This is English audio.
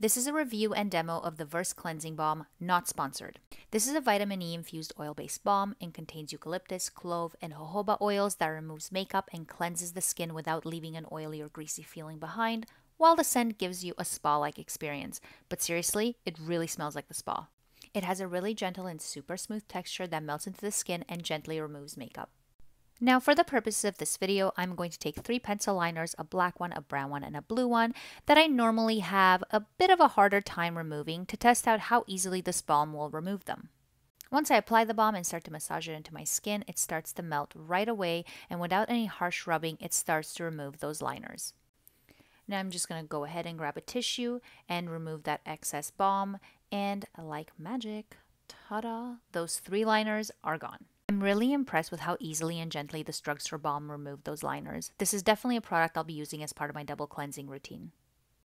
This is a review and demo of the Versed Cleansing Balm, not sponsored. This is a vitamin E infused oil based balm and contains eucalyptus, clove, and jojoba oils that removes makeup and cleanses the skin without leaving an oily or greasy feeling behind, while the scent gives you a spa like experience. But seriously, it really smells like the spa. It has a really gentle and super smooth texture that melts into the skin and gently removes makeup. Now for the purposes of this video, I'm going to take three pencil liners, a black one, a brown one, and a blue one that I normally have a bit of a harder time removing to test out how easily this balm will remove them. Once I apply the balm and start to massage it into my skin, it starts to melt right away and without any harsh rubbing, it starts to remove those liners. Now I'm just going to go ahead and grab a tissue and remove that excess balm and like magic, ta-da, those three liners are gone. I'm really impressed with how easily and gently this drugstore balm removed those liners. This is definitely a product I'll be using as part of my double cleansing routine.